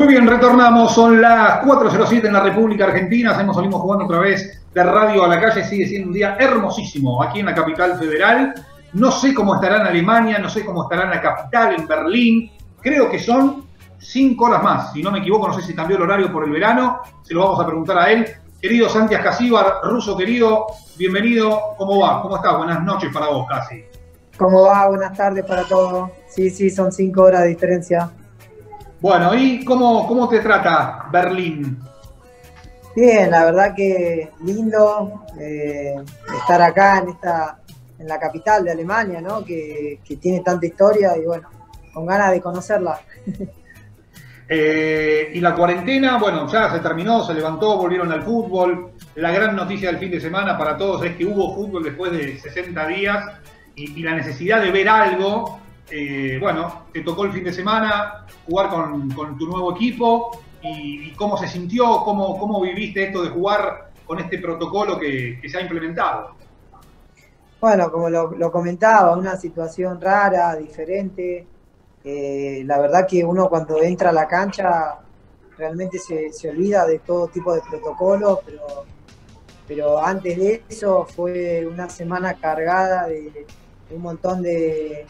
Muy bien, retornamos. Son las 4.07 en la República Argentina. Hemos salimos jugando otra vez de radio a la calle. Sigue siendo un día hermosísimo aquí en la capital federal. No sé cómo estará en Alemania, no sé cómo estará en la capital, en Berlín. Creo que son cinco horas más. Si no me equivoco, no sé si cambió el horario por el verano. Se lo vamos a preguntar a él. Querido Santi Casíbar, ruso querido, bienvenido. ¿Cómo va? ¿Cómo estás? Buenas noches para vos, casi. ¿Cómo va? Buenas tardes para todos. Sí, sí, son cinco horas de diferencia. Bueno, ¿y cómo, cómo te trata Berlín? Bien, la verdad que lindo eh, estar acá en esta en la capital de Alemania, ¿no? Que, tiene tanta historia y bueno, con ganas de conocerla. Eh, y la cuarentena, bueno, ya se terminó, se levantó, volvieron al fútbol. La gran noticia del fin de semana para todos es que hubo fútbol después de 60 días y la necesidad de ver algo eh, bueno, te tocó el fin de semana jugar con, tu nuevo equipo y, cómo se sintió, cómo, cómo viviste esto de jugar con este protocolo que, se ha implementado. Bueno, como lo, comentaba, una situación rara, diferente. Eh, la verdad que uno cuando entra a la cancha realmente se, olvida de todo tipo de protocolos, pero, pero antes de eso fue una semana cargada de un montón de,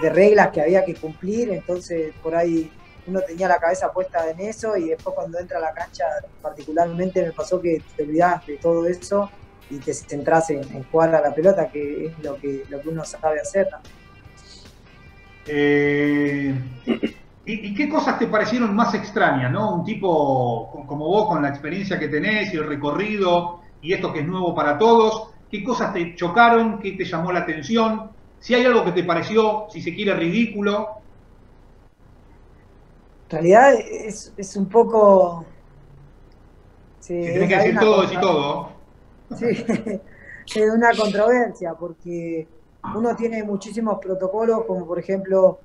de reglas que había que cumplir, entonces por ahí uno tenía la cabeza puesta en eso y después cuando entra a la cancha, particularmente me pasó que te olvidás de todo eso y te centrás en, jugar a la pelota, que es lo que, lo que uno sabe hacer. Eh, ¿y, qué cosas te parecieron más extrañas, no? Un tipo como vos, con la experiencia que tenés y el recorrido y esto que es nuevo para todos, ¿qué cosas te chocaron? ¿Qué te llamó la atención? Si hay algo que te pareció, si se quiere, ridículo. En realidad es, un poco... Sí, que decir todo, decir todo. Sí, es una controversia porque uno tiene muchísimos protocolos, como por ejemplo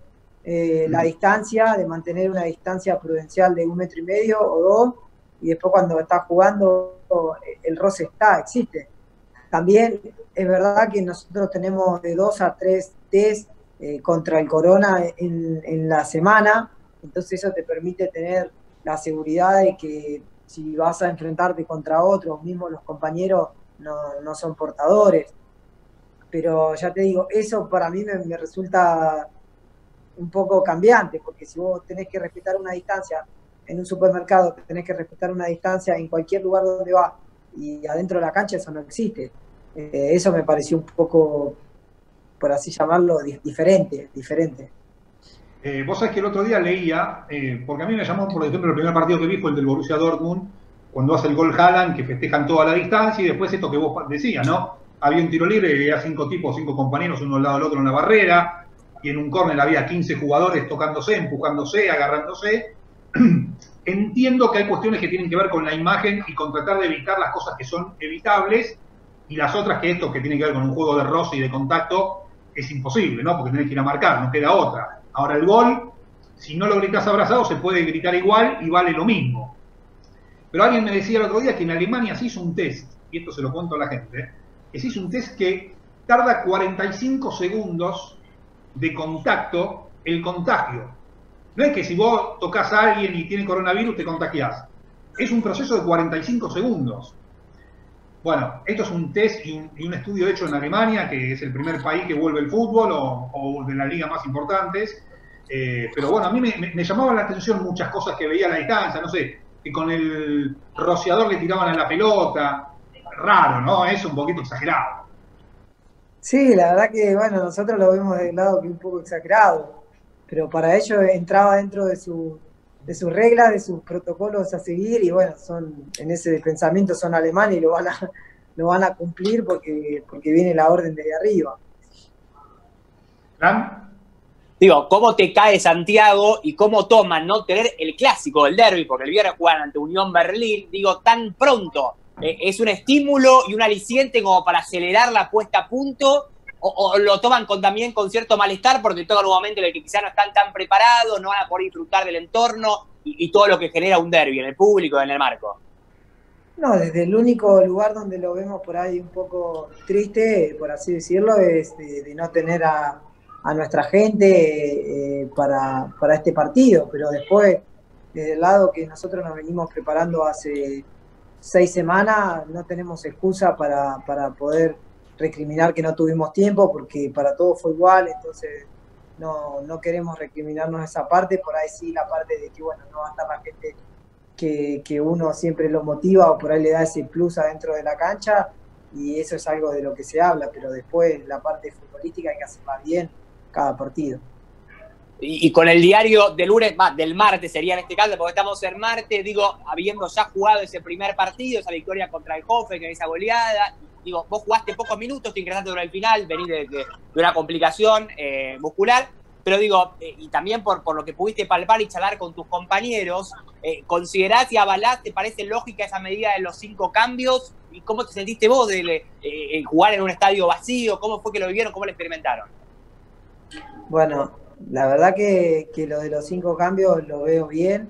eh, la distancia, de mantener una distancia prudencial de un metro y medio o dos, y después cuando estás jugando el roce está, existe. También es verdad que nosotros tenemos de dos a tres test eh, contra el corona en, la semana, entonces eso te permite tener la seguridad de que si vas a enfrentarte contra otros, mismos los compañeros no, son portadores. Pero ya te digo, eso para mí me, resulta un poco cambiante, porque si vos tenés que respetar una distancia en un supermercado, tenés que respetar una distancia en cualquier lugar donde vas, y adentro de la cancha eso no existe. Eh, eso me pareció un poco, por así llamarlo, diferente, diferente. Eh, vos sabés que el otro día leía, eh, porque a mí me llamó, por ejemplo, el primer partido que vi fue el del Borussia Dortmund, cuando hace el gol Haaland, que festejan toda la distancia, y después esto que vos decías, ¿no? Había un tiro libre, había cinco tipos, cinco compañeros, uno al lado del otro en la barrera, y en un córner había 15 jugadores tocándose, empujándose, agarrándose. Entiendo que hay cuestiones que tienen que ver con la imagen y con tratar de evitar las cosas que son evitables, y las otras que esto que tiene que ver con un juego de roce y de contacto es imposible, ¿no? Porque tenés que ir a marcar, no queda otra. Ahora el gol, si no lo gritas abrazado, se puede gritar igual y vale lo mismo. Pero alguien me decía el otro día que en Alemania se hizo un test, y esto se lo cuento a la gente, que se hizo un test que tarda 45 segundos de contacto el contagio. No es que si vos tocas a alguien y tiene coronavirus te contagiás. Es un proceso de 45 segundos. Bueno, esto es un test y un, estudio hecho en Alemania, que es el primer país que vuelve el fútbol o, de las ligas más importantes. Eh, pero bueno, a mí me, llamaban la atención muchas cosas que veía a la distancia, no sé, que con el rociador le tiraban a la pelota. Raro, ¿no? Es un poquito exagerado. Sí, la verdad que, bueno, nosotros lo vemos del lado que un poco exagerado, pero para ello entraba dentro de su, de sus reglas, de sus protocolos a seguir y bueno, son en ese pensamiento son alemanes y lo van a, lo van a cumplir porque, porque viene la orden desde arriba. Digo, ¿cómo te cae Santiago y cómo toman no tener el clásico, el derby, porque el viernes juegan ante Unión Berlín, digo, tan pronto? Eh, ¿Es un estímulo y un aliciente como para acelerar la puesta a punto o, lo toman con, también con cierto malestar porque toca nuevamente el que quizás no están tan preparados, no van a poder disfrutar del entorno y, todo lo que genera un derby en el público, en el marco. No, desde el único lugar donde lo vemos por ahí un poco triste, por así decirlo, es de, no tener a, nuestra gente eh, para, este partido, pero después desde el lado que nosotros nos venimos preparando hace seis semanas, no tenemos excusa para, para poder recriminar que no tuvimos tiempo, porque para todos fue igual, entonces no, no queremos recriminarnos esa parte, por ahí sí la parte de que, bueno, no va a estar la gente que, que uno siempre lo motiva o por ahí le da ese plus adentro de la cancha, y eso es algo de lo que se habla, pero después la parte futbolística hay que hacerla bien cada partido. Y, con el diario del lunes, más del martes sería en este caso, porque estamos en martes, digo, habiendo ya jugado ese primer partido, esa victoria contra el Hoffen, esa goleada, digo, vos jugaste pocos minutos, te ingresaste por el final, venís de, una complicación eh, muscular, pero digo, eh, y también por, por lo que pudiste palpar y charlar con tus compañeros, eh, ¿considerás y avalás, te parece lógica esa medida de los cinco cambios? ¿Y cómo te sentiste vos de jugar en un estadio vacío? ¿Cómo fue que lo vivieron? ¿Cómo lo experimentaron? Bueno, la verdad que, lo de los cinco cambios lo veo bien,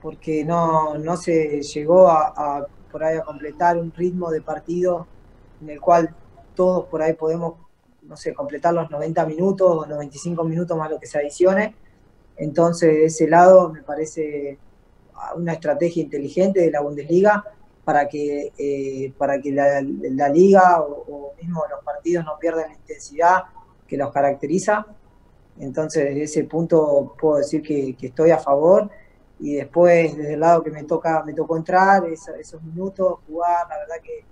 porque no, no se llegó a, por ahí a completar un ritmo de partido en el cual todos por ahí podemos, no sé, completar los 90 minutos o 95 minutos más lo que se adicione. Entonces, ese lado me parece una estrategia inteligente de la Bundesliga para que, eh, para que la, liga o, mismo los partidos no pierdan la intensidad que los caracteriza. Entonces, desde ese punto puedo decir que, estoy a favor. Y después, desde el lado que me toca me tocó entrar, esos minutos, jugar, la verdad que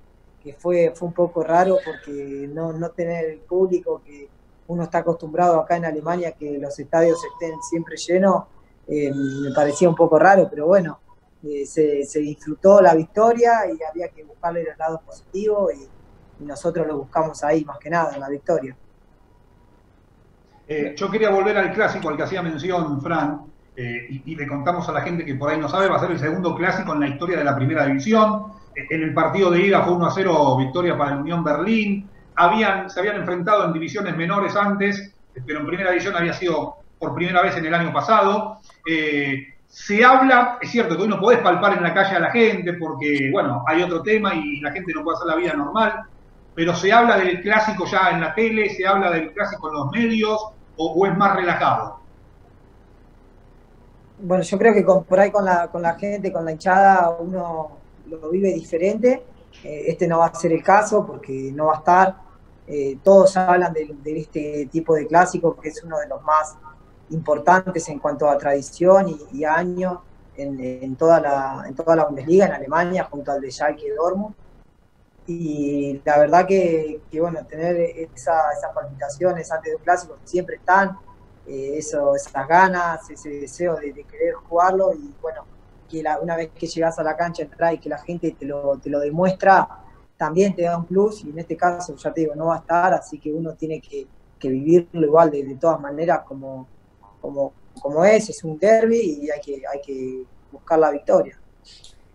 fue, fue un poco raro porque no, no tener el público que uno está acostumbrado acá en Alemania que los estadios estén siempre llenos, eh, me parecía un poco raro, pero bueno, eh, se, disfrutó la victoria y había que buscarle los lados positivos y, nosotros lo buscamos ahí más que nada, en la victoria. Eh, yo quería volver al clásico al que hacía mención Fran, y, y, le contamos a la gente que por ahí no sabe, va a ser el segundo clásico en la historia de la primera división en el partido de ida fue 1 a 0 victoria para el Unión Berlín. Habían, se habían enfrentado en divisiones menores antes, pero en primera división había sido por primera vez en el año pasado. Eh, se habla, es cierto que hoy no podés palpar en la calle a la gente porque, bueno, hay otro tema y la gente no puede hacer la vida normal, pero se habla del clásico ya en la tele, se habla del clásico en los medios o, es más relajado. Bueno, yo creo que por ahí con la, con la gente, con la hinchada, uno lo vive diferente. Eh, este no va a ser el caso porque no va a estar. Eh, todos hablan de, este tipo de clásico que es uno de los más importantes en cuanto a tradición y, año en, toda la, en toda la Bundesliga, en Alemania, junto al de Schalke Dortmund. Y la verdad que, bueno, tener esas palpitaciones antes de un clásico siempre están, eh, esas ganas, ese deseo de, de querer jugarlo y bueno, que una vez que llegas a la cancha, entras y que la gente te lo, te lo demuestra, también te da un plus y en este caso, ya te digo, no va a estar, así que uno tiene que, vivirlo igual de, todas maneras como, como, como es, es un derby y hay que, hay que buscar la victoria.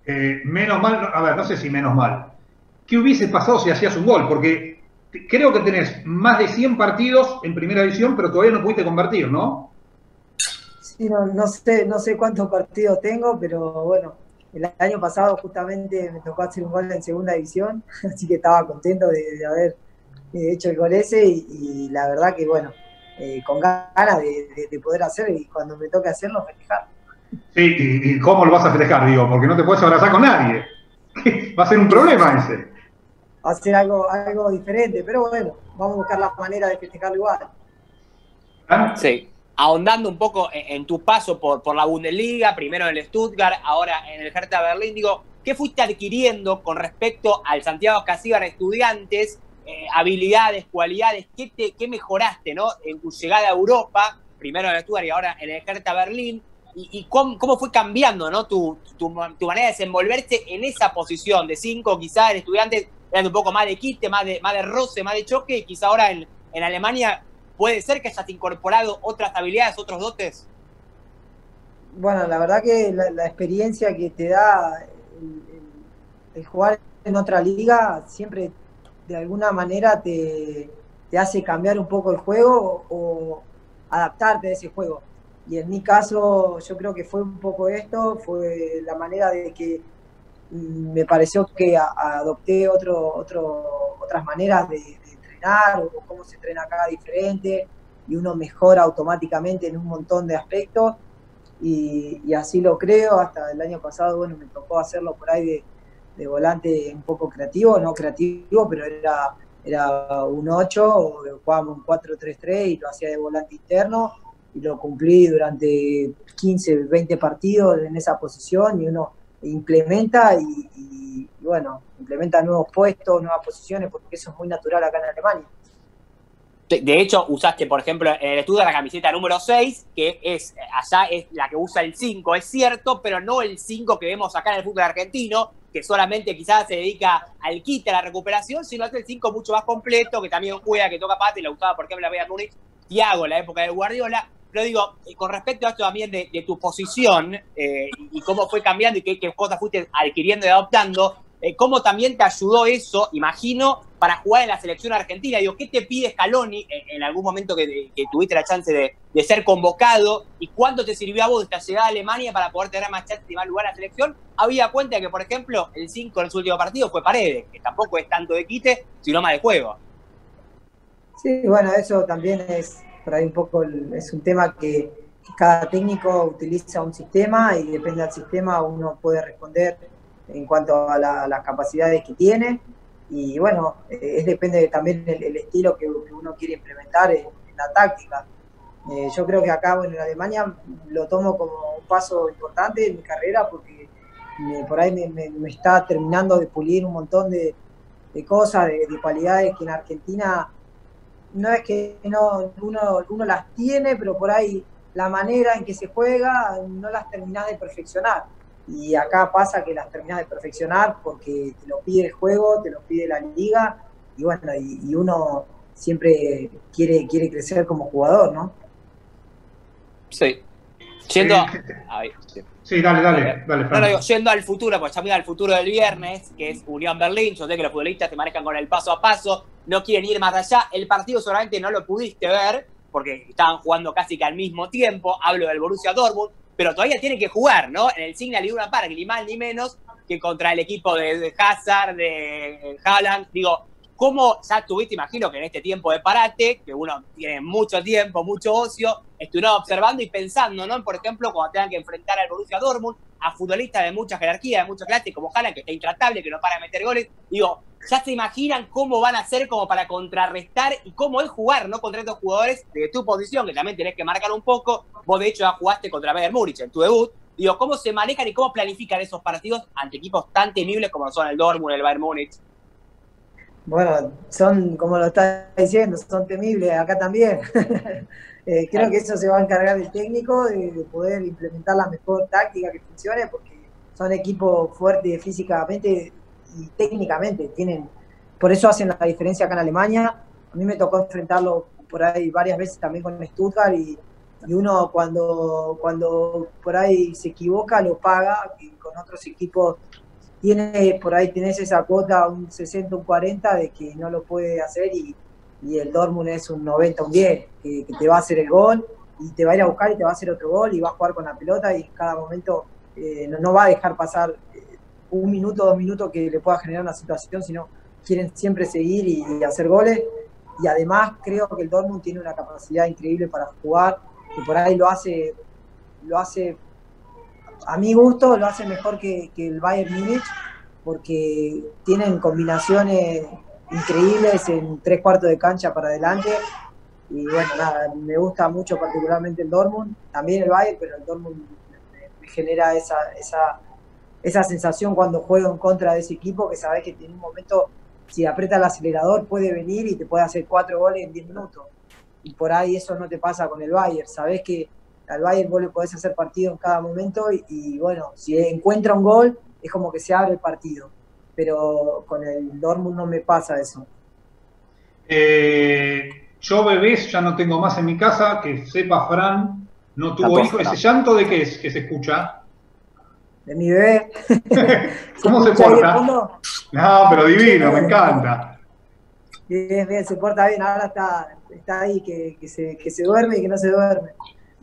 Eh, menos mal, a ver, no sé si menos mal. ¿Qué hubiese pasado si hacías un gol? Porque creo que tenés más de 100 partidos en primera división, pero todavía no pudiste convertir, ¿no? Sí, no, sé, no sé cuántos partidos tengo, pero bueno, el año pasado justamente me tocó hacer un gol en segunda división, así que estaba contento de, haber hecho el gol ese y, la verdad que bueno, eh, con ganas de, poder hacer y cuando me toque hacerlo, festejar. Sí, y, cómo lo vas a festejar, digo, porque no te puedes abrazar con nadie. Va a ser un problema ese. Ser algo, algo diferente, pero bueno, vamos a buscar la manera de festejarlo igual. ¿Ah? Sí ahondando un poco en, tu paso por, por, la Bundesliga, primero en el Stuttgart, ahora en el Hertha Berlín, digo, ¿qué fuiste adquiriendo con respecto al Santiago Casíbar Estudiantes? Eh, habilidades, cualidades, ¿qué, te, ¿qué mejoraste ¿no? en tu llegada a Europa, primero en el Stuttgart y ahora en el Hertha Berlín? ¿Y, cómo, cómo, fue cambiando ¿no? Tu, tu, manera de desenvolverse en esa posición de cinco, quizás en Estudiantes un poco más de quite, más de, más de roce, más de choque, y quizá ahora en, en Alemania ¿Puede ser que hayas incorporado otras habilidades, otros dotes? Bueno, la verdad que la, experiencia que te da el, jugar en otra liga siempre de alguna manera te, hace cambiar un poco el juego o, adaptarte a ese juego. Y en mi caso yo creo que fue un poco esto, fue la manera de que me pareció que adopté otro, otro, otras maneras de, o cómo se entrena acá diferente y uno mejora automáticamente en un montón de aspectos. y, así lo creo. Hasta el año pasado, bueno, me tocó hacerlo por ahí de, volante un poco creativo, no creativo, pero era, era un 8 o jugábamos un 4-3-3 y lo hacía de volante interno y lo cumplí durante 15, 20 partidos en esa posición y uno implementa y, bueno, implementa nuevos puestos, nuevas posiciones, porque eso es muy natural acá en Alemania. De hecho, usaste, por ejemplo, en el estudio la camiseta número 6, que es allá es la que usa el 5, es cierto, pero no el 5 que vemos acá en el fútbol argentino, que solamente quizás se dedica al quite, a la recuperación, sino es el 5 mucho más completo, que también juega, que toca pata y la usaba, por ejemplo, la Bayern Múnich, Thiago en la época de Guardiola. Pero digo, con respecto a esto también de, tu posición eh, y cómo fue cambiando y qué, qué cosas fuiste adquiriendo y adoptando, eh, cómo también te ayudó eso, imagino, para jugar en la selección argentina. Digo, ¿qué te pide Scaloni en, algún momento que, tuviste la chance de, ser convocado? ¿Y cuánto te sirvió a vos esta llegada a Alemania para poder tener más chance de más lugar a la selección? Había cuenta que, por ejemplo, el 5 en su último partido fue Paredes, que tampoco es tanto de quite, sino más de juego. Sí, bueno, eso también es por ahí un poco es un tema que cada técnico utiliza un sistema y depende del sistema uno puede responder en cuanto a, las capacidades que tiene y bueno, eh, es depende también del estilo que, uno quiere implementar en, la táctica. Eh, yo creo que acá bueno, en Alemania lo tomo como un paso importante en mi carrera porque por ahí me, está terminando de pulir un montón de, cosas, de, de cualidades que en Argentina no es que no, uno, uno las tiene, pero por ahí la manera en que se juega no las terminás de perfeccionar. Y acá pasa que las terminás de perfeccionar porque te lo pide el juego, te lo pide la liga, y bueno, y, uno siempre quiere, quiere crecer como jugador, ¿no? Sí. Yendo, sí. Dale, dale, dale. No, digo, yendo al futuro, pues ya mira al futuro del viernes, que es Unión Berlín. Yo sé que los futbolistas se manejan con el paso a paso no quieren ir más allá. El partido solamente no lo pudiste ver porque estaban jugando casi que al mismo tiempo. Hablo del Borussia Dortmund, pero todavía tiene que jugar, ¿no? En el Signal Iduna Park, ni más ni menos que contra el equipo de, Hazard, de Haaland. Digo, ¿cómo ya tuviste, imagino que en este tiempo de parate, que uno tiene mucho tiempo, mucho ocio, estuvieron observando y pensando, ¿no? Por ejemplo, cuando tengan que enfrentar al Borussia Dortmund, a futbolistas de mucha jerarquía, de mucha clase, como Haaland, que está intratable, que no para de meter goles. Digo, ya se imaginan cómo van a hacer como para contrarrestar y cómo es jugar, ¿no? Contra estos jugadores de tu posición, que también tenés que marcar un poco. Vos, de hecho, ya jugaste contra Bayern Múnich en tu debut. Digo, ¿cómo se manejan y cómo planifican esos partidos ante equipos tan temibles como son el Dortmund, el Bayern Múnich? Bueno, son, como lo estás diciendo, son temibles acá también. Eh, creo que eso se va a encargar el técnico de, poder implementar la mejor táctica que funcione, porque son equipos fuertes físicamente y técnicamente tienen, por eso hacen la diferencia acá en Alemania. A mí me tocó enfrentarlo por ahí varias veces también con Stuttgart y, uno cuando, cuando por ahí se equivoca lo paga, con otros equipos tiene por ahí tenés esa cuota un 60, un 40 de que no lo puede hacer y, el Dortmund es un 90, un 10, que, te va a hacer el gol y te va a ir a buscar y te va a hacer otro gol y va a jugar con la pelota y en cada momento eh, no, no, va a dejar pasar un minuto, dos minutos que le pueda generar una situación, sino quieren siempre seguir y, hacer goles. Y además creo que el Dortmund tiene una capacidad increíble para jugar, que por ahí lo hace, lo hace a mi gusto, lo hace mejor que, el Bayern Múnich, porque tienen combinaciones increíbles en tres cuartos de cancha para adelante. Y bueno, nada, me gusta mucho particularmente el Dortmund, también el Bayern, pero el Dortmund me, genera esa, esa esa sensación cuando juego en contra de ese equipo, que sabes que en un momento, si aprieta el acelerador, puede venir y te puede hacer cuatro goles en diez minutos. Y por ahí eso no te pasa con el Bayern. Sabes que al Bayern vos le podés hacer partido en cada momento y, bueno, si encuentra un gol, es como que se abre el partido. Pero con el Dortmund no me pasa eso. Eh, yo bebés ya no tengo más en mi casa, que sepa Fran, no tuvo hijos. ¿Ese llanto de qué es que se escucha? de mi bebé. ¿Cómo se, porta? No, pero divino, me encanta. Bien, bien, se porta bien, ahora está, está ahí, que, que, se, que se duerme y que no se duerme.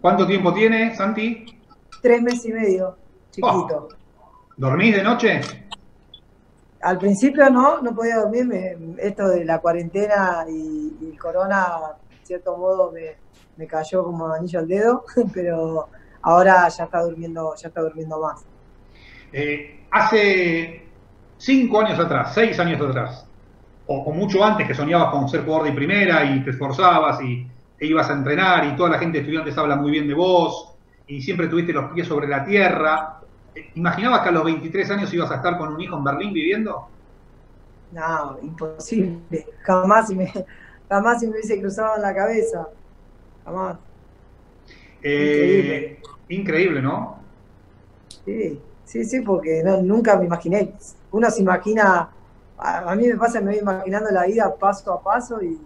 ¿Cuánto tiempo tiene, Santi? Tres meses y medio, chiquito. Oh. ¿Dormís de noche? Al principio no, no podía dormir, esto de la cuarentena y, y, el corona, en cierto modo, me, me cayó como anillo al dedo, pero ahora ya está durmiendo, ya está durmiendo más. Eh, hace cinco años atrás, seis años atrás, o, mucho antes que soñabas con ser jugador de primera y te esforzabas y te ibas a entrenar y toda la gente de estudiantes habla muy bien de vos y siempre tuviste los pies sobre la tierra. Eh, ¿Imaginabas que a los 23 años ibas a estar con un hijo en Berlín viviendo? No, imposible. Jamás me, jamás me hubiese cruzado en la cabeza. Jamás. Eh, increíble. ¿no? Sí, sí, sí, porque nunca me imaginé. Uno se imagina, a, mí me pasa, me voy imaginando la vida paso a paso y,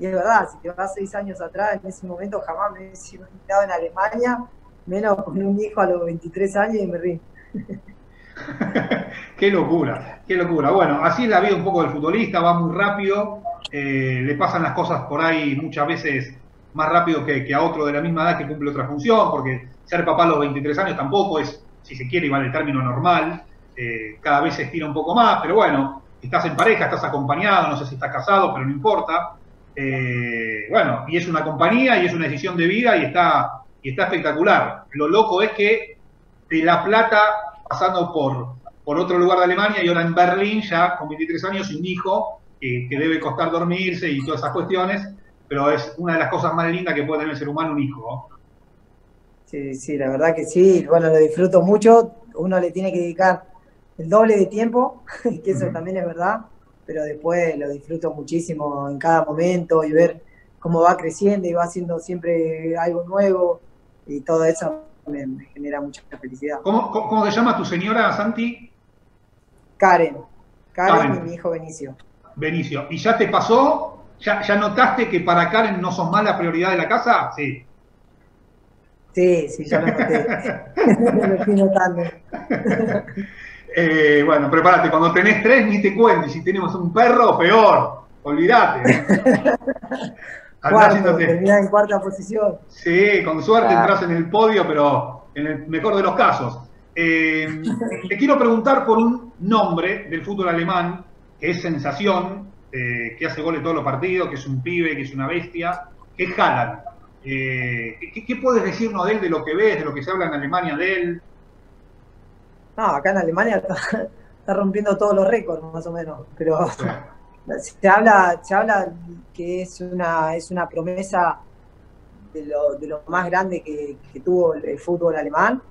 es verdad, si te vas seis años atrás, en ese momento jamás me hubiese imaginado en Alemania, menos con un hijo a los 23 años y me río. qué locura, qué locura. Bueno, así es la vida un poco del futbolista, va muy rápido, eh, le pasan las cosas por ahí muchas veces más rápido que, a otro de la misma edad que cumple otra función, porque ser papá a los 23 años tampoco es, si se quiere, igual el término normal, eh, cada vez se estira un poco más, pero bueno, estás en pareja, estás acompañado, no sé si estás casado, pero no importa. Eh, bueno, y es una compañía y es una decisión de vida y está, y está espectacular. Lo loco es que de La Plata pasando por, por otro lugar de Alemania y ahora en Berlín, ya con 23 años y un hijo que, debe costar dormirse y todas esas cuestiones, pero es una de las cosas más lindas que puede tener el ser humano un hijo. Sí, sí, la verdad que sí, bueno, lo disfruto mucho, uno le tiene que dedicar el doble de tiempo, que eso también es verdad, pero después lo disfruto muchísimo en cada momento y ver cómo va creciendo y va haciendo siempre algo nuevo y todo eso me, genera mucha felicidad. ¿Cómo, ¿Cómo, se llama tu señora, Santi? Karen. Karen, y mi hijo Benicio. Benicio. ¿Y ya te pasó? ¿Ya, ¿Ya notaste que para Karen no sos más la prioridad de la casa? Sí. Sí, sí, ya lo noté. lo estoy notando. Eh, bueno, prepárate, cuando tenés tres ni te cuentes, si tenemos un perro, peor, olvídate. Cuarto, en cuarta posición. Sí, con suerte entras en el podio, pero en el mejor de los casos. Eh, te quiero preguntar por un nombre del fútbol alemán que es sensación, eh, que hace goles todos los partidos, que es un pibe, que es una bestia, que es Haaland. Eh, ¿qué, puedes decirnos de él, de lo que ves, de lo que se habla en Alemania de él? No, acá en Alemania está, rompiendo todos los récords, más o menos. Pero se habla, se habla que es una, es una promesa de lo, de lo más grande que, tuvo el, fútbol alemán.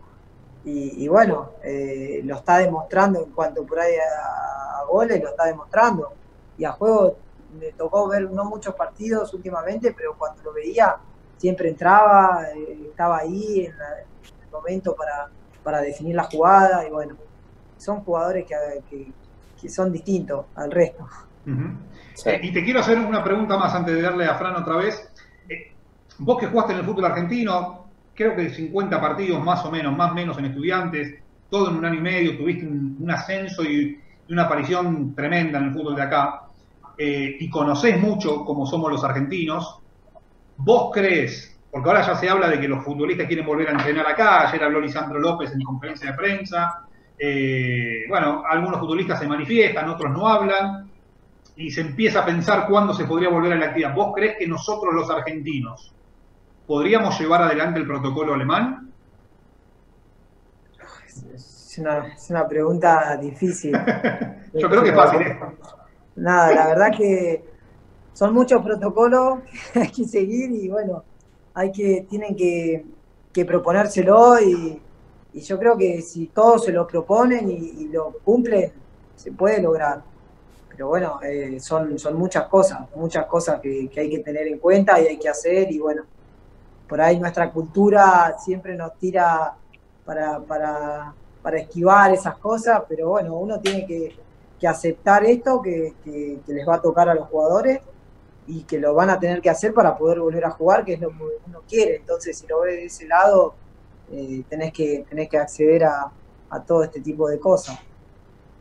Y, bueno, eh, lo está demostrando en cuanto por ahí a, goles, lo está demostrando. Y a juego me tocó ver no muchos partidos últimamente, pero cuando lo veía siempre entraba, eh, estaba ahí en, el momento para, para, definir la jugada. Y bueno, son jugadores que, que son distintos al resto. Eh, y te quiero hacer una pregunta más antes de darle a Fran otra vez. Eh, vos que jugaste en el fútbol argentino, creo que 50 partidos más o menos, más o menos en estudiantes, todo en un año y medio, tuviste un, ascenso y, una aparición tremenda en el fútbol de acá, eh, y conocés mucho como somos los argentinos, vos crees, porque ahora ya se habla de que los futbolistas quieren volver a entrenar acá, ayer habló Lisandro López en conferencia de prensa, bueno, algunos futbolistas se manifiestan, otros no hablan, y se empieza a pensar cuándo se podría volver a la actividad. ¿Vos crees que nosotros los argentinos podríamos llevar adelante el protocolo alemán? Es una, pregunta difícil. Yo creo que es fácil. ¿eh? Nada, la verdad que son muchos protocolos que hay que seguir y bueno, hay que, tienen que, proponérselo y, yo creo que si todos se lo proponen y lo cumplen, se puede lograr. Pero bueno, eh, son, son muchas cosas, muchas cosas que, hay que tener en cuenta y hay que hacer y bueno, por ahí nuestra cultura siempre nos tira para, para, para esquivar esas cosas, pero bueno, uno tiene que, aceptar esto que, les va a tocar a los jugadores y que lo van a tener que hacer para poder volver a jugar, que es lo que uno quiere. Entonces, si lo ves de ese lado, eh, tenés, que, tenés que acceder a, a todo este tipo de cosas.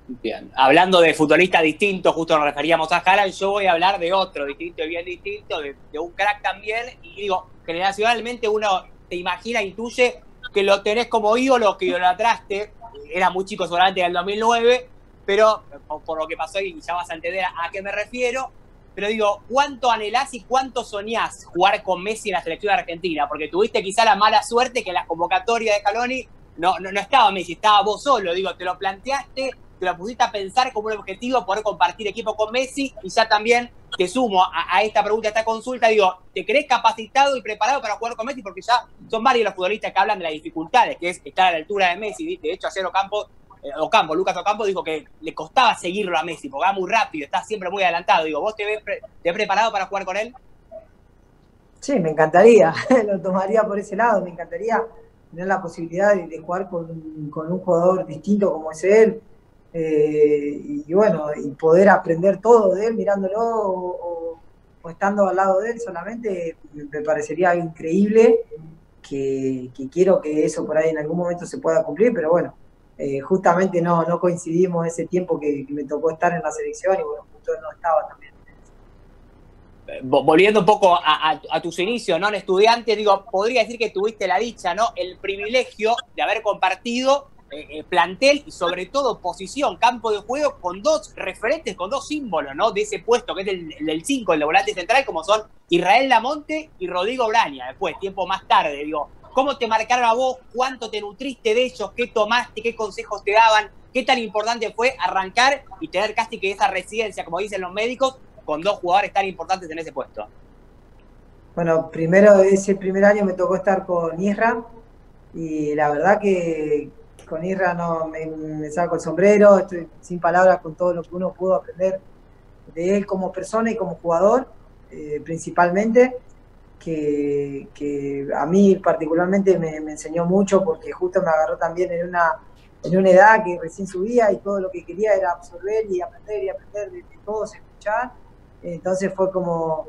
Bien, hablando de futbolistas distintos, justo nos referíamos a Haaland, yo voy a hablar de otro distinto y bien distinto, de, un crack también, y digo, generacionalmente uno te imagina, intuye que lo tenés como ídolo, que idolatraste, era muy chico seguramente en el 2009, pero por, lo que pasó y ya vas a entender a, qué me refiero, pero digo, ¿cuánto anhelás y cuánto soñás jugar con Messi en la selección argentina? Porque tuviste quizá la mala suerte que en la convocatoria de Scaloni no, no, no estaba Messi, estaba vos solo, digo, te lo planteaste, te lo pusiste a pensar como un objetivo poder compartir equipo con Messi y ya también te sumo a, esta pregunta, a esta consulta, digo, ¿te crees capacitado y preparado para jugar con Messi? Porque ya son varios los futbolistas que hablan de las dificultades, que es estar a la altura de Messi, de hecho, Acero Campo, eh, Ocampo, Lucas Ocampo dijo que le costaba seguirlo a Messi, porque va muy rápido, está siempre muy adelantado, digo, ¿vos te ves, te preparado para jugar con él? Sí, me encantaría, lo tomaría por ese lado, me encantaría tener la posibilidad de, jugar con, un jugador distinto como es él, eh, y bueno, y poder aprender todo de él mirándolo o, estando al lado de él solamente, me parecería increíble, que, quiero que eso por ahí en algún momento se pueda cumplir, pero bueno, eh, justamente no, no coincidimos ese tiempo que, me tocó estar en la selección y bueno, justo no estaba también volviendo un poco a, tus inicios, ¿no? En estudiante, digo, podría decir que tuviste la dicha, ¿no? El privilegio de haber compartido eh, eh, plantel y sobre todo posición, campo de juego con dos referentes, con dos símbolos, ¿no? De ese puesto que es el, del 5, el de volante central, como son Israel Lamonte y Rodrigo Braña, después, tiempo más tarde, digo. ¿Cómo te marcaron a vos? ¿Cuánto te nutriste de ellos? ¿Qué tomaste? ¿Qué consejos te daban? ¿Qué tan importante fue arrancar y tener casi que esa residencia, como dicen los médicos, con dos jugadores tan importantes en ese puesto? Bueno, primero ese primer año me tocó estar con Isra y la verdad que con Isra no me, saco el sombrero, estoy sin palabras con todo lo que uno pudo aprender de él como persona y como jugador, eh, principalmente, que, a mí particularmente me, enseñó mucho porque justo me agarró también en una, en una edad que recién subía y todo lo que quería era absorber y aprender y aprender de, de todos, escuchar. Entonces fue como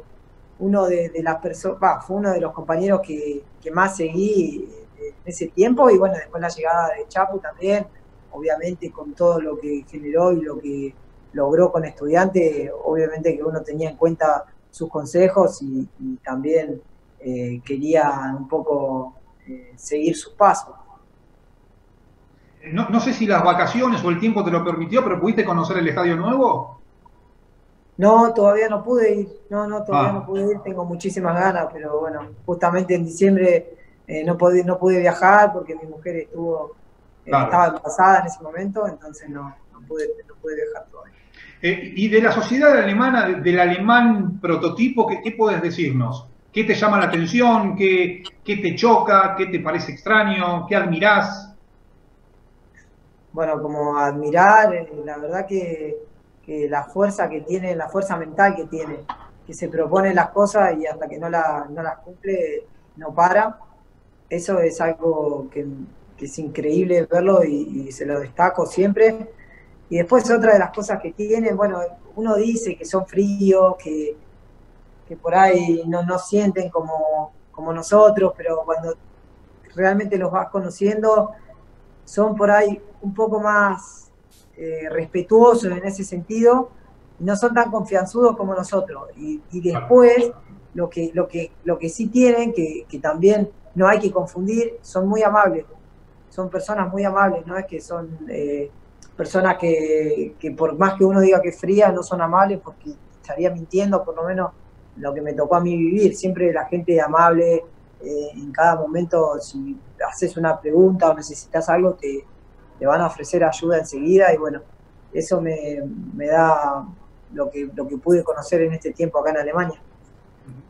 uno de, las personas, fue uno de los compañeros que, más seguí en ese tiempo y bueno, después la llegada de Chapu también, obviamente con todo lo que generó y lo que logró con estudiantes, obviamente que uno tenía en cuenta sus consejos y, también eh, quería un poco eh, seguir sus pasos. No, no, sé si las vacaciones o el tiempo te lo permitió, pero ¿pudiste conocer el estadio nuevo? No, todavía no pude ir, no, no, todavía ah. no pude ir, tengo muchísimas ganas, pero bueno, justamente en diciembre eh, no, pude, no pude viajar porque mi mujer estuvo, eh, estaba embarazada en ese momento, entonces no, pude, viajar todavía. Eh, y de la sociedad alemana, del alemán prototipo, ¿qué, ¿qué, puedes decirnos? ¿Qué te llama la atención? ¿Qué, ¿Qué te choca? ¿Qué te parece extraño? ¿Qué admirás? Bueno, como admirar, la verdad que que la fuerza que tiene, la fuerza mental que tiene, que se propone las cosas y hasta que no, la, no las cumple no para. Eso es algo que, es increíble verlo y, se lo destaco siempre. Y después otra de las cosas que tienen, bueno, uno dice que son fríos, que, que por ahí no, no sienten como, como nosotros, pero cuando realmente los vas conociendo, son por ahí un poco más eh, respetuosos en ese sentido, no son tan confianzudos como nosotros. Y, después, lo que, lo, que, lo que sí tienen, que, también no hay que confundir, son muy amables. Son personas muy amables, no es que son eh, personas que, por más que uno diga que fría, no son amables porque estaría mintiendo, por lo menos lo que me tocó a mí vivir. Siempre la gente amable, eh, en cada momento, si haces una pregunta o necesitas algo, te, te van a ofrecer ayuda enseguida y bueno, eso me, da lo que, lo que pude conocer en este tiempo acá en Alemania.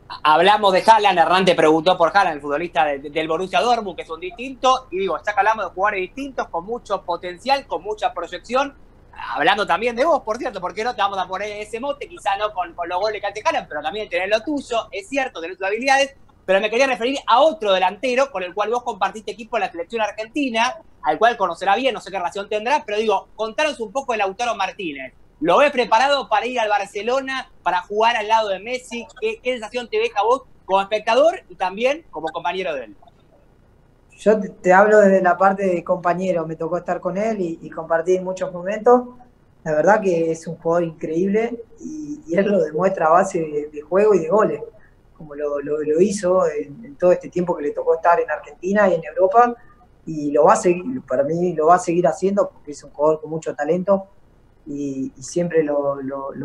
Hablamos de Haaland, Hernán preguntó por Haaland, el futbolista del Borussia Dortmund, que son distintos, y digo, está hablamos de jugadores distintos, con mucho potencial, con mucha proyección, hablando también de vos, por cierto, porque no te vamos a poner ese mote, quizá no con, los goles que te Haaland, pero también tener lo tuyo, es cierto, tener tus habilidades, pero me quería referir a otro delantero con el cual vos compartiste equipo en la selección argentina, al cual conocerá bien, no sé qué relación tendrá, pero digo, contaros un poco de Lautaro Martínez. ¿Lo ves preparado para ir al Barcelona, para jugar al lado de Messi? ¿Qué, sensación te deja vos como espectador y también como compañero de él? Yo te, hablo desde la parte de compañero, me tocó estar con él y, compartir muchos momentos. La verdad que es un jugador increíble y, él lo demuestra a base de, juego y de goles, como lo, hizo en, todo este tiempo que le tocó estar en Argentina y en Europa y lo va a seguir, para mí lo va a seguir haciendo porque es un jugador con mucho talento y, siempre lo,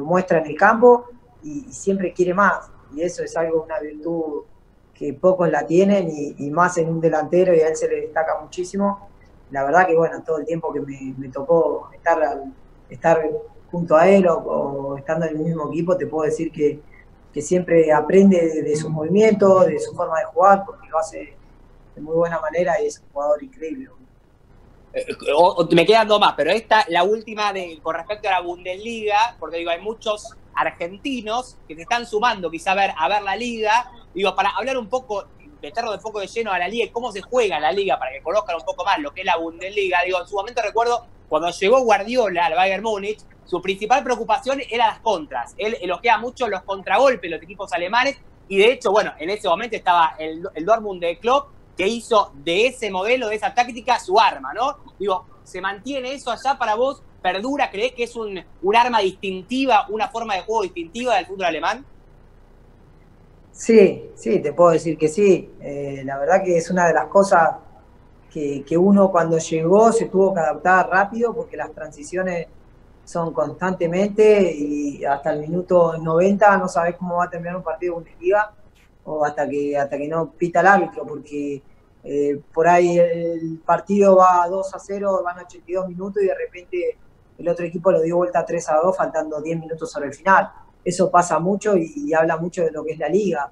muestra en el campo y, siempre quiere más. Y eso es algo, una virtud que pocos la tienen y, más en un delantero y a él se le destaca muchísimo. La verdad que bueno, todo el tiempo que me, tocó estar, estar junto a él o, estando en el mismo equipo, te puedo decir que, siempre aprende de, de sus movimientos, de su forma de jugar, porque lo hace de muy buena manera y es un jugador increíble. Me quedan dos más, pero esta, la última de, con respecto a la Bundesliga, porque digo, hay muchos argentinos que se están sumando quizá a ver, a ver la liga, digo, para hablar un poco, meterlo de poco de lleno a la liga y cómo se juega la liga, para que conozcan un poco más lo que es la Bundesliga, digo, en su momento recuerdo cuando llegó Guardiola al Bayern Múnich, su principal preocupación era las contras, él elogia mucho los contragolpes, los equipos alemanes, y de hecho, bueno, en ese momento estaba el, el Dortmund de Klopp, que hizo de ese modelo, de esa táctica, su arma, ¿no? Digo, ¿se mantiene eso allá para vos? ¿Perdura? ¿Crees que es un, arma distintiva, una forma de juego distintiva del fútbol alemán? Sí, sí, te puedo decir que sí. Eh, la verdad que es una de las cosas que, uno cuando llegó se tuvo que adaptar rápido porque las transiciones son constantemente y hasta el minuto 90 no sabes cómo va a terminar un partido de Bundesliga o hasta que, hasta que no pita el árbitro, porque eh, por ahí el partido va 2 a 0, van 82 minutos y de repente el otro equipo lo dio vuelta 3 a 2 faltando 10 minutos sobre el final. Eso pasa mucho y, habla mucho de lo que es la liga.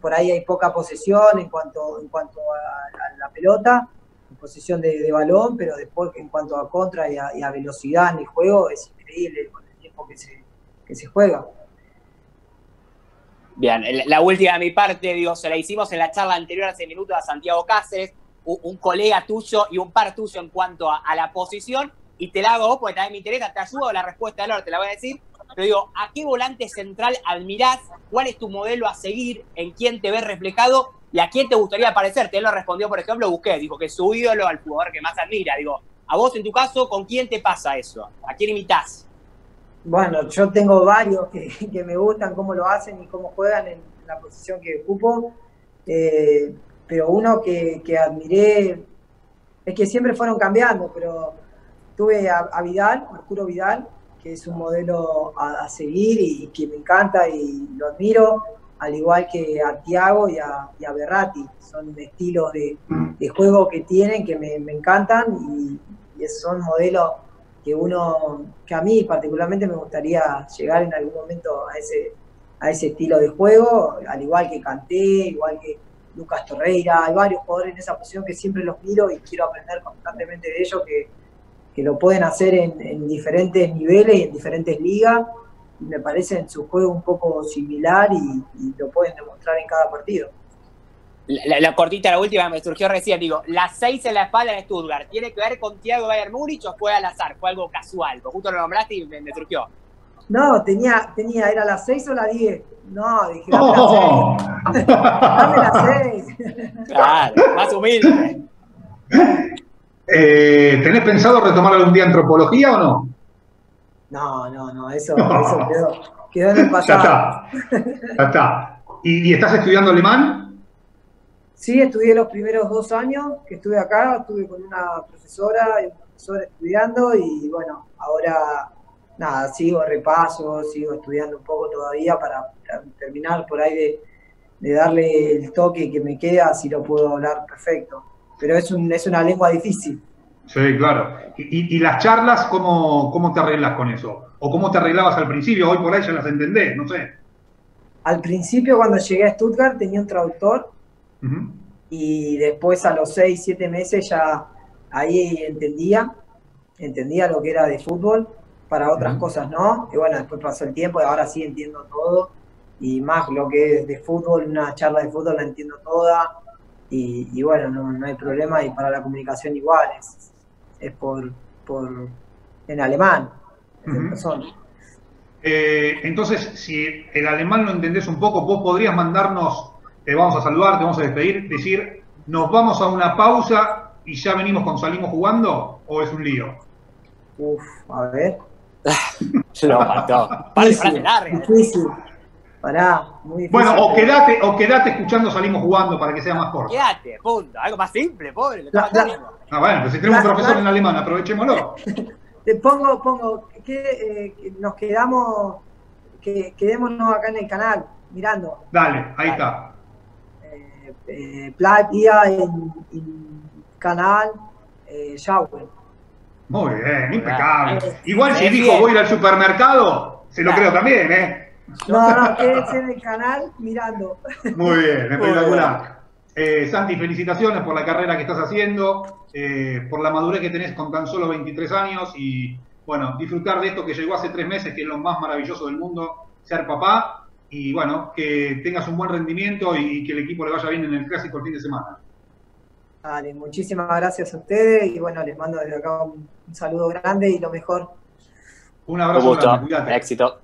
Por ahí hay poca posesión en cuanto, en cuanto a, la pelota, en posesión de, balón, pero después en cuanto a contra y a, velocidad en el juego es increíble con el tiempo que se, que se juega. Bien, la última de mi parte, digo, se la hicimos en la charla anterior hace minutos a Santiago Cáceres, un, colega tuyo y un par tuyo en cuanto a, la posición, y te la hago vos porque también me interesa, te ayudo la respuesta de Lord, te la voy a decir, pero digo, ¿a qué volante central admirás? ¿Cuál es tu modelo a seguir? ¿En quién te ves reflejado? ¿Y a quién te gustaría parecerte? Él lo respondió, por ejemplo, Busquets, dijo que es su ídolo al jugador que más admira. Digo, a vos en tu caso, ¿con quién te pasa eso? ¿A quién imitás? Bueno, yo tengo varios que, me gustan cómo lo hacen y cómo juegan en la posición que ocupo, eh, pero uno que, admiré, es que siempre fueron cambiando, pero tuve a, Vidal, Arturo Vidal, que es un modelo a, seguir y, que me encanta y lo admiro, al igual que a Tiago y a, y Berratti. Son estilos de, juego que tienen que me, encantan y, y son modelos que uno, que a mí particularmente me gustaría llegar en algún momento a ese, a ese estilo de juego, al igual que Canté, igual que Lucas Torreira, hay varios jugadores en esa posición que siempre los miro y quiero aprender constantemente de ellos, que, lo pueden hacer en, diferentes niveles y en diferentes ligas, y me parece en su juego un poco similar y lo pueden demostrar en cada partido. La, cortita, la última me surgió recién, digo, las seis en la espalda en Stuttgart, ¿tiene que ver con Thiago Bayern Múnich o fue al azar? Fue algo casual, porque justo lo nombraste y me, surgió. No, tenía, tenía, ¿era las seis o las diez? No, dije, dame oh. las seis. dame las seis. Claro, más humilde. Eh, ¿Tenés pensado retomar algún día antropología o no? No, no, no, eso, eso quedó, quedó, en el pasado. Ya está. Ya está. ¿Y, ¿Y estás estudiando alemán? Sí, estudié los primeros dos años que estuve acá, estuve con una profesora y un profesor estudiando y bueno, ahora nada, sigo repaso, sigo estudiando un poco todavía para terminar por ahí de, darle el toque que me queda si lo puedo hablar perfecto. Pero es, un, es una lengua difícil. Sí, claro. ¿Y, las charlas, ¿cómo, cómo te arreglas con eso? ¿O cómo te arreglabas al principio? Hoy por ahí ya las entendés, no sé. Al principio, cuando llegué a Stuttgart, tenía un traductor y después a los 6, 7 meses ya ahí entendía, entendía lo que era de fútbol, para otras cosas no. Y bueno, después pasó el tiempo y ahora sí entiendo todo. Y más lo que es de fútbol, una charla de fútbol la entiendo toda. Y, bueno, no, hay problema. Y para la comunicación igual, es, por, por en alemán, eh, entonces, si el alemán lo entendés un poco, vos podrías mandarnos te vamos a saludar, te vamos a despedir, decir, nos vamos a una pausa y ya venimos con salimos jugando o es un lío? Uf, a ver. lo mató. Difícil, difícil. Pará, muy difícil. Bueno, o quédate, o quedate escuchando salimos jugando para que sea más corto. Quédate, punto. Algo más simple, pobre. ah, bueno, pues si tenemos un profesor en alemán, aprovechémoslo. Te pongo, pongo, que eh, nos quedamos que, quedémonos acá en el canal, mirando. Dale, ahí está. Eh, Playa en, en canal eh, Muy bien, impecable. Igual si dijo voy a ir al supermercado, se lo creo también, ¿eh? No, no, quédense en el canal mirando. Muy bien, espectacular. Eh, Santi, felicitaciones por la carrera que estás haciendo, eh, por la madurez que tenés con tan solo 23 años y, bueno, disfrutar de esto que llegó hace tres meses, que es lo más maravilloso del mundo, ser papá y, bueno, que tengas un buen rendimiento y que el equipo le vaya bien en el clásico el fin de semana. Vale, muchísimas gracias a ustedes y, bueno, les mando desde acá un, saludo grande y lo mejor. Un abrazo grande, cuídate. Éxito.